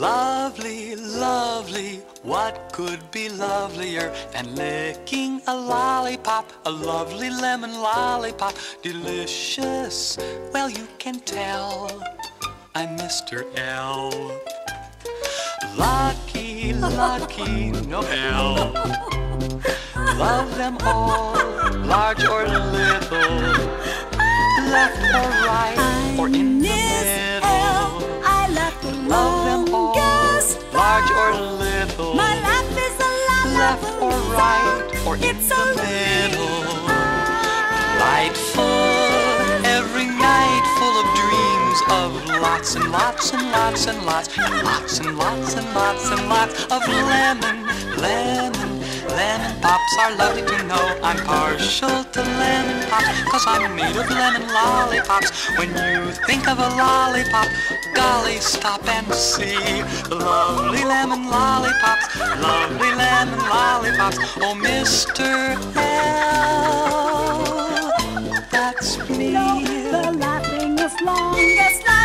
Lovely, lovely, what could be lovelier than licking a lollipop, a lovely lemon lollipop, delicious. Well, you can tell I'm Mr. L. Lucky, lucky Noel. Love them all, large or little, left or right, or in the middle. I laugh the Love them left or right, or in It's the a middle. Lightful, every night full of dreams of lots and lots and lots and lots, and lots and lots and lots and lots of lemon, lemon, lemon pops are lovely to know. I'm partial to lemon pops, cause I'm made of lemon lollipops. When you think of a lollipop, golly, stop and see the lovely lemon lollipops, lovely lemon lollipops. Oh, Mr. L, that's me. The laughingest, longest laugher.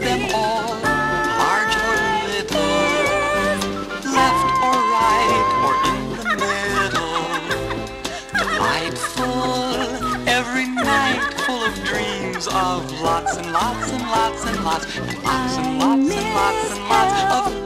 Them all, large or little, left or right, or in the middle. Delightful, every night full of dreams of lots and lots and lots and lots and lots and lots and lots and lots of I laugh